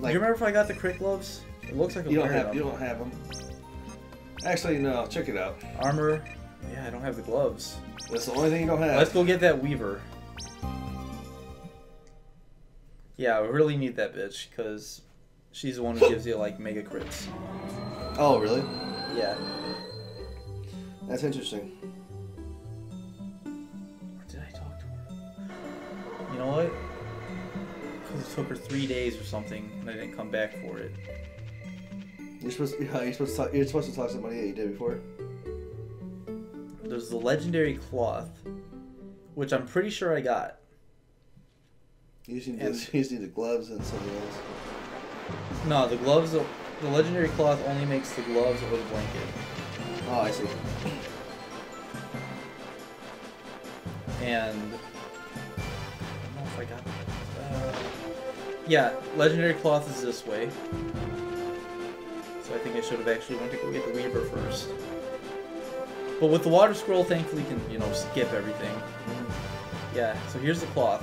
Like you remember if I got the crit gloves? It looks like I'm you don't have you don't have them. Actually, no. Check it out. armor. Yeah, I don't have the gloves. That's the only thing you don't have. Let's go get that Weaver. Yeah, I really need that bitch because she's the one who gives you like mega crits. Oh, really? Yeah. That's interesting. Or did I talk to her? You know what? Took her three days or something, and I didn't come back for it. You're supposed yeah, you're supposed to talk, you're supposed to talk to somebody that you did before. There's the legendary cloth, which I'm pretty sure I got. You just need, And- the, you just need the gloves and something else. No, the gloves. The legendary cloth only makes the gloves or the blanket. Oh, I see. and yeah, legendary cloth is this way. So I think I should have actually went to go get the Weaver first. But with the water scroll, thankfully, you can you know skip everything. Yeah. So here's the cloth.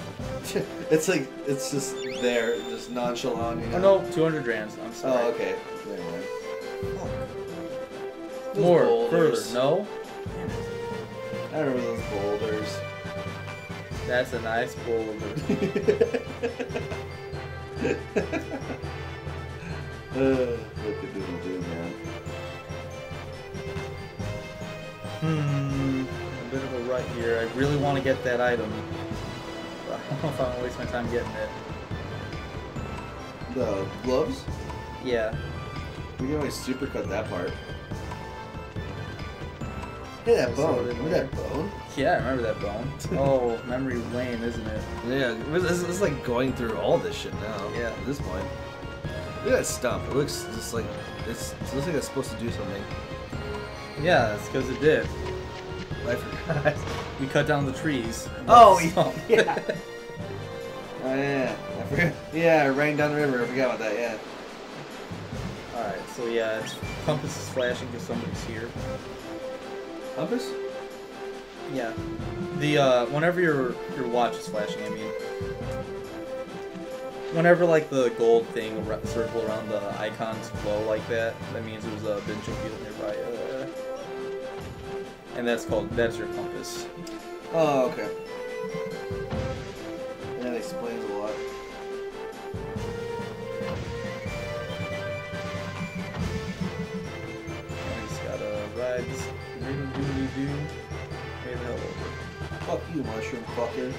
it's like it's just there, just nonchalant. You Oh no, 200 drans. I'm oh, sorry. Oh, okay. Mind. Those More boulders. further. No. I remember those boulders. That's a nice boulder. uh, what could people do, man? Hmm. A bit of a rut here. I really want to get that item. But I don't know if I'm gonna waste my time getting it. The gloves? Yeah. We can always supercut that part. Hey, that bone. it in Remember that bone? Yeah, I remember that bone. Oh, memory lane, isn't it? Yeah, it's, it's like going through all this shit now. Yeah. At this point. Look at that stump. It looks just like it's, it looks like it's supposed to do something. Yeah, that's because it did. I forgot. We cut down the trees. Oh, So- yeah. Oh yeah. I forgot. Yeah, it rained down the river. I forgot about that. Yeah. Alright, so yeah, compass is flashing because somebody's here. Compass? Yeah. The uh, whenever your your watch is flashing, I mean, whenever like the gold thing ar- circle around the icons glow like that, that means there's a Bincho field nearby. Uh, and that's called that's your compass. Oh, okay. That explains a lot. Doodly doodly doo. Way the hell over. Fuck you, mushroom fucker.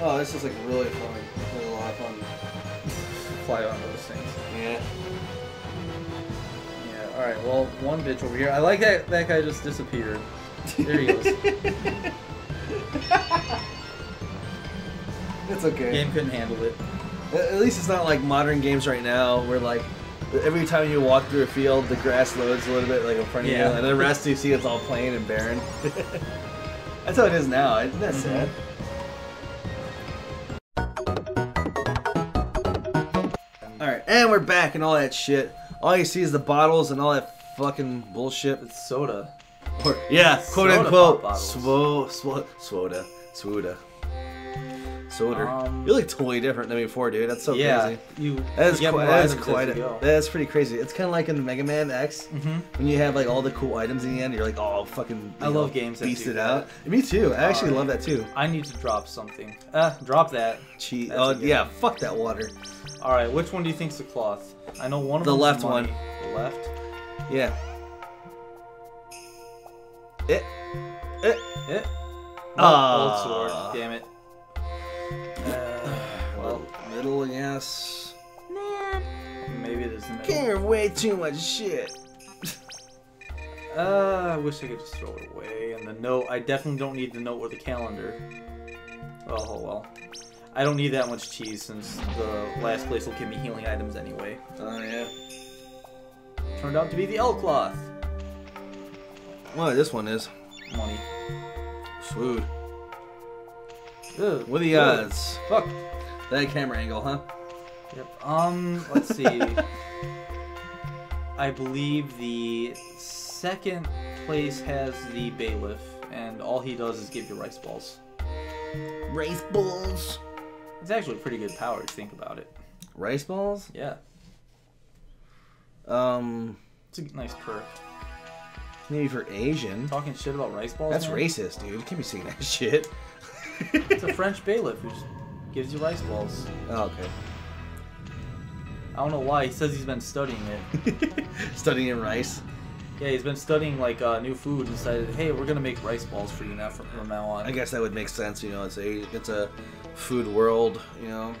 Oh, this is like really fun. Is a lot of fun. Fly on those things. Yeah. Yeah. All right. Well, one bitch over here. I like that that guy just disappeared. There he goes. it's okay. Game couldn't handle it. At at least it's not like modern games right now where like every time you walk through a field the grass loads a little bit like in front of Yeah. you and the rest you see it's all plain and barren. That's how it is now. Isn't that Mhm. sad? Alright, and we're back and all that shit. All you see is the bottles and all that fucking bullshit. It's soda. Or, yeah, quote Soda unquote. Swo, swo, swoda. Swoda. Soda. Um, you look totally different than before, dude. That's so yeah. crazy. You. That is you quite, that is quite a, that's pretty crazy. It's kind of like in the Mega Man X Mhm. when you have like all the cool items in the end. You're like, oh, fucking. I you love games that Beast it that. out. Me too. I actually Alright. love that too. I need to drop something. Uh, drop that. Cheat. Oh good yeah, one. fuck that water. All right. Which one do you think's the cloth? I know one of The left one. The left. Yeah. It. It. It. Ah. Old sword. Damn it. Well, middle, yes. maybe it is the middle. Care way too much shit. Uh, I wish I could just throw it away. And the note, I definitely don't need the note or the calendar. Oh, oh well. I don't need that much cheese since the last place will give me healing items anyway. Oh yeah. Turned out to be the L cloth. Well, this one is. Money. Swood. Ugh, What are the odds? Fuck. That camera angle, huh? Yep. Um, let's see. I believe the second place has the bailiff, and all he does is give you rice balls. Rice balls. It's actually a pretty good power if you think about it. Rice balls? Yeah, Um, it's a nice perk. maybe for Asian. Talking shit about rice balls. That's racist, dude. You can't be saying that shit. It's a French bailiff who just gives you rice balls. Oh, okay. I don't know why. He says he's been studying it. Studying in rice. Yeah, he's been studying like uh, new food and decided, hey, we're gonna make rice balls for you now from, from now on. I guess that would make sense. You know, it's a it's a food world. You know.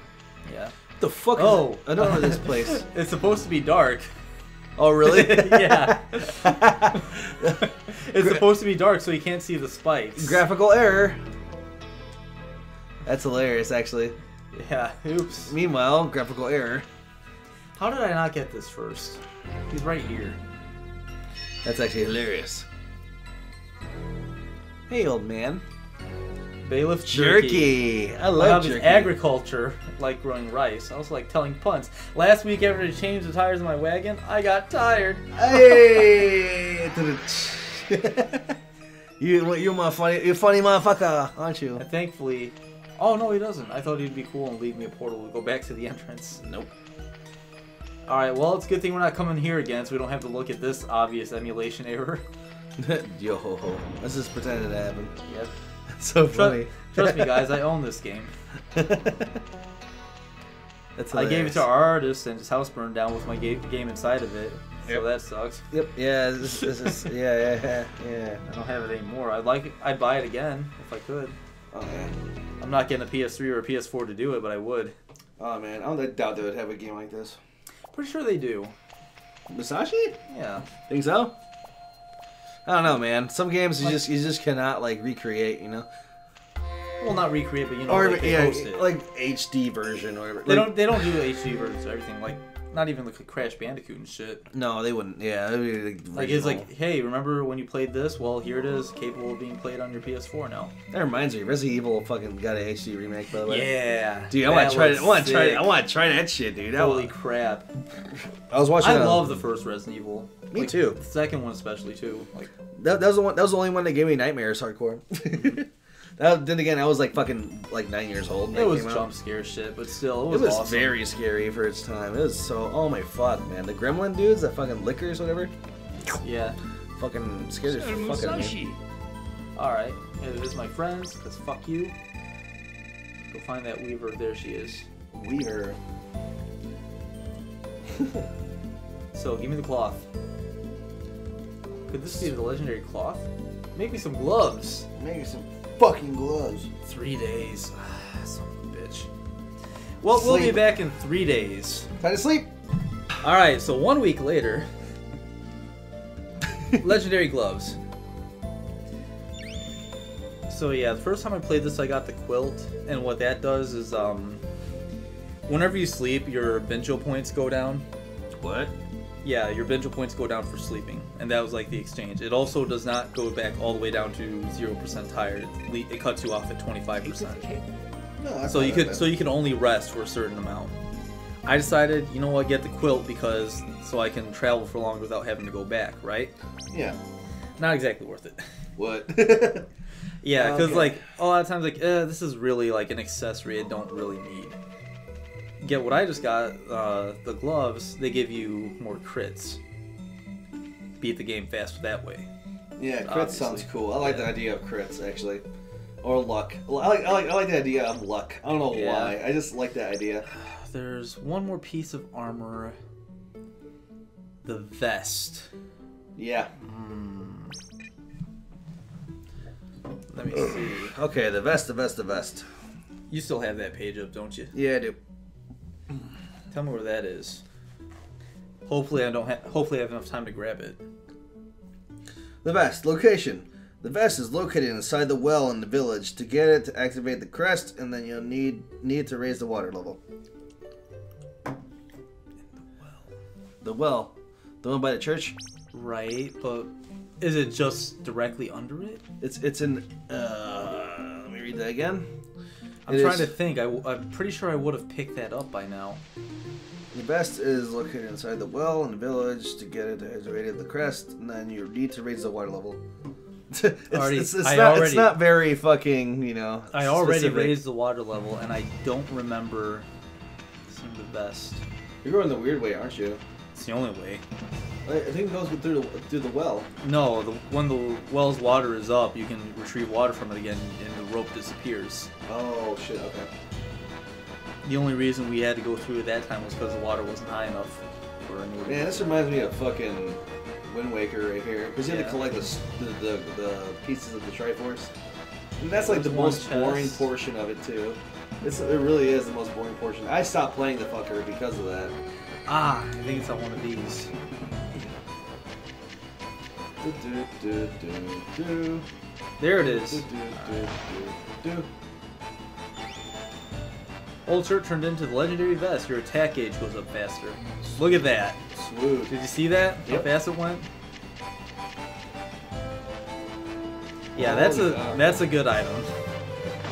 Yeah. What the fuck? Is Oh? I don't know this place. it's supposed to be dark. Oh, really? Yeah. It's supposed to be dark so you can't see the spikes. Graphical error. That's hilarious, actually. yeah. Oops. Meanwhile, graphical error. How did I not get this first? He's right here. That's actually hilarious. Hey, old man. Bailiff jerky. Jerky. I love jerky. agriculture, like growing rice. I also like telling puns. Last week, after I changed the tires of my wagon, I got tired. Hey! you, you're my funny, you're funny motherfucker, aren't you? Thankfully, oh no, he doesn't. I thought he'd be cool and leave me a portal to go back to the entrance. Nope. All right, well, it's a good thing we're not coming here again, so we don't have to look at this obvious emulation error. Yo ho ho. Let's just pretend it happened. Yep. That's so funny. Trust me, guys, I own this game. That's I gave it to our artist, and his house burned down with my ga- game inside of it. Yep. So that sucks. Yep. Yeah. This, this is. Yeah. Yeah. Yeah. I don't have it anymore. I'd like. I'd buy it again if I could. Oh yeah. I'm not getting a PS3 or a PS4 to do it, but I would. Oh man, I don't doubt they would have a game like this. Pretty sure they do. Musashi? Yeah. Think so? I don't know, man. Some games you just you just cannot like recreate, you know. Well, not recreate, but you know, or like, yeah, like HD version or whatever. they Like- don't. They don't do HD versions of everything. Like, not even like a Crash Bandicoot and shit. No, they wouldn't. Yeah, like, Like it's like, hey, remember when you played this? Well, here it is, capable of being played on your PS4 now. that reminds me. Resident Evil fucking got an HD remake by the way. Yeah, Dude, I want to try it. I want to try it. I want to try that shit, dude. That Holy was, crap! I was watching. I uh, love the first Resident Evil. Me Like, too. The second one especially too. Like, That, that was the one. That was the only one that gave me nightmares. Hardcore. that, then again, I was like fucking like nine years old. when it that was came out. jump scare shit, but still, it It was, was awesome. very scary for its time. It was so. Oh my fuck, man! The Gremlin dudes, that fucking lickers, whatever, Yeah. fucking scared the fuck out of me. All right. Here's my friends. Cause fuck you. Go find that Weaver. There she is. Weaver. So give me the cloth. Could this be the legendary cloth? Make me some gloves. Maybe some fucking gloves. Three days. Son of a bitch. Well, we'll be back in three days. Time to sleep. All right. So one week later, legendary gloves. So yeah, the first time I played this, I got the quilt, and what that does is, um, whenever you sleep, your bento points go down. What? Yeah, your bento points go down for sleeping, and that was like the exchange. It also does not go back all the way down to zero percent tired. It, it cuts you off at twenty five percent. No, that's So you could bad. so you can only rest for a certain amount. I decided, you know what, get the quilt because so I can travel for longer without having to go back. Right? yeah. Not exactly worth it. What? Yeah, because Okay. like a lot of times, like eh, this is really like an accessory I don't really need. Get what I just got, uh, the gloves. They give you more crits. Beat the game faster that way. yeah, crits Obviously. sounds cool. I like Yeah. the idea of crits actually, or luck. I like, I like I like the idea of luck. I don't know Yeah. why. I just like that idea. There's one more piece of armor. The vest. Yeah. Let me see. Okay, the vest, the vest, the vest. You still have that page up, don't you? Yeah, I do. Tell me where that is. Hopefully I don't. Ha- hopefully I have enough time to grab it. The vest location. The vest is located inside the well in the village. To get it, to activate the crest, and then you'll need need to raise the water level. The well, the well. The one by the church. Right, but is it just directly under it? It's it's in. Uh, let me read that again. I'm It trying is- to think. I, am pretty sure I would have picked that up by now. The best is located inside the well in the village. To get it, to activate the crest, and then you need to raise the water level. it's, Already- it's, it's I not, it's not very fucking, you know. I already specific. raised the water level, and I don't remember seeing the best. You're going the weird way, aren't you? It's the only way. I think it goes through the through the well. No, the, when the well's water is up, you can retrieve water from it again, and the rope disappears. Oh shit. Okay. The only reason we had to go through it that time was because the water wasn't high enough for a new. Man, this reminds me of fucking Wind Waker right here. Because you Yeah. to collect the, the, the, the pieces of the Triforce. And that's like the There's one most boring portion of it too. It's, it really is the most boring portion. I stopped playing the fucker because of that. Ah, I think it's on one of these. Do, do, do, do, do, There it is. do, do, do, do, do. Old shirt turned into the legendary vest. Your attack gauge goes up faster. Look at that. Did you see that? How fast it went? Yeah, that's a that's a good item.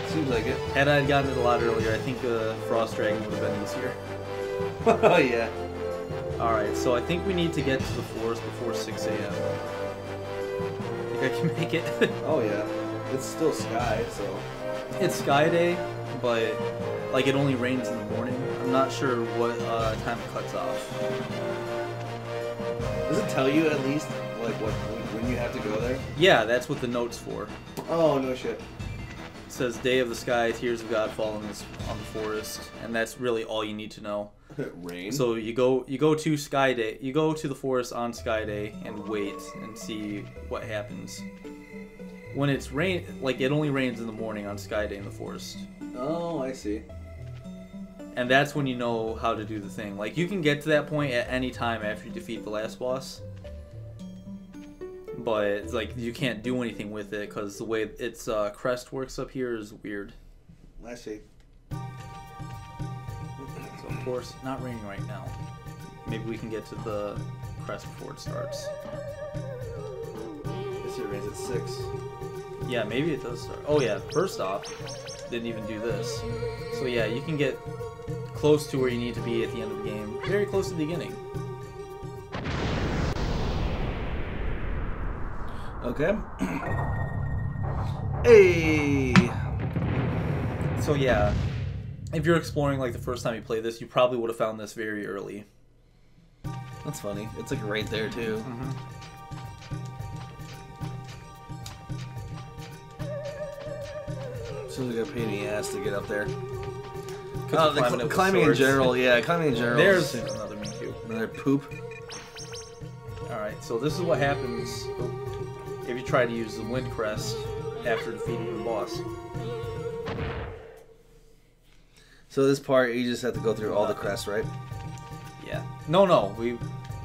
Seems like it. Had I gotten it a lot earlier, I think uh, Frost Dragon would have been easier. oh yeah. Alright, so I think we need to get to the forest before 6 a.m. Think I can make it? Oh yeah. It's still sky, so. it's Sky Day, but like it only rains in the morning. I'm not sure what uh, time it cuts off. Does it tell you at least like what when you have to go there? Yeah, that's what the note's for. Oh no shit. It says Day of the Sky, Tears of God fall on, this, on the forest, and that's really all you need to know. Rain. So you go you go to Sky Day, you go to the forest on Sky Day and wait and see what happens. When it's rain, like it only rains in the morning on Sky Day in the forest, Oh, I see. and that's when you know how to do the thing. Like you can get to that point at any time after you defeat the last boss, but it's like you can't do anything with it because the way its uh, crest works up here is weird. I see. So of course, not raining right now. Maybe we can get to the crest before it starts. This year rains at six. Yeah, maybe it does start. Oh yeah, first off, didn't even do this. So yeah, you can get close to where you need to be at the end of the game. Very close to the beginning. Okay. hey. So yeah, if you're exploring like the first time you play this, you probably would have found this very early. That's funny. It's like right there too. Seems like a pain in the ass to get up there. Oh, the climbing cl- climbing in general, yeah, climbing in general. There's another Mewtwo. another poop. Alright, so this is what happens if you try to use the Wind Crest after defeating the boss. So this part, you just have to go through all the crests, right? Yeah. No, no, we.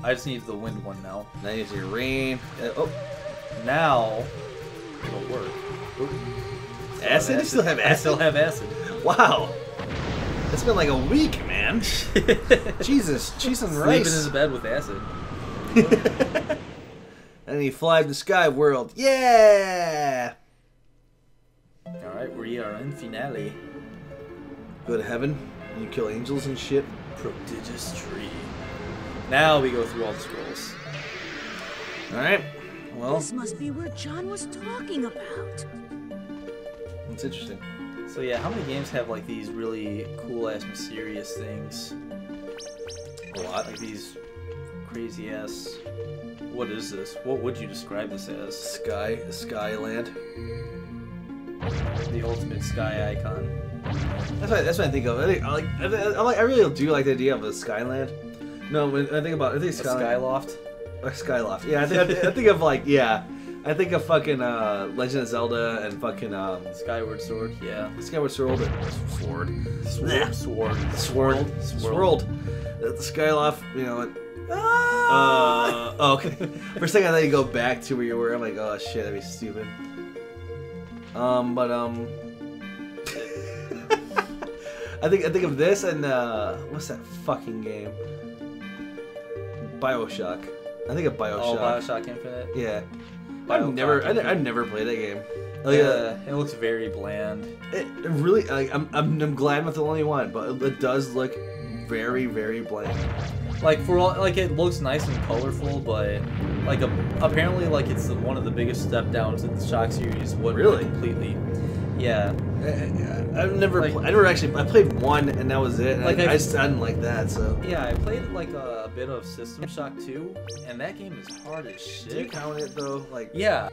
I just need the wind one now. Now you see rain. Uh, oh, Now it'll work. acid? You still have acid? I still have acid. Wow. It's been like a week, man. Jesus, cheese and Sleeping in rice. the bed with acid. and he fly to the sky world. Yeah. All right, we are in finale. Go to heaven and you kill angels and shit. Prodigious tree. Now we go through all the scrolls. All right. Well, This must be where John was talking about. that's interesting. So yeah, how many games have like these really cool ass mysterious things? A lot. Like these crazy ass. What is this? What would you describe this as? Sky, Skyland. The ultimate sky icon. That's what, that's what I think of. I, think, I like, I, I like. I really do like the idea of a Skyland. No, when I think about, I think Skyland. skyloft. Or Skyloft. Yeah, I think, I think- of like, yeah, I think of fucking uh, Legend of Zelda and fucking um, Skyward Sword. Yeah. Skyward Sword. Sword. Sword. Sword. Swirled. Swirled. The the Skyloft. You know. Ah! uh, oh, okay. First thing I thought you go back to where you were. I'm like, oh shit, that'd be stupid. Um, but um, I think I think of this and uh, what's that fucking game? Bioshock. I think of Bioshock. Oh, Bioshock Infinite. Yeah. Bioshock I've never, I. I've never played that game. Oh Like, uh, yeah, it looks very bland. it, it really, like, I'm, I'm, I'm glad I'm not the only one, but it, it does look very, very bland. Like for all, like it looks nice and colorful, but like a, apparently like it's one of the biggest step downs in the Shock series. What Really? completely? Yeah, I, I've never, Like- pl- I never actually, I played one and that was it. Like, I, I, I didn't like that, so. Yeah, I played like a, bit of System Shock 2, and that game is hard as Do you shit. count it though? Like, Yeah,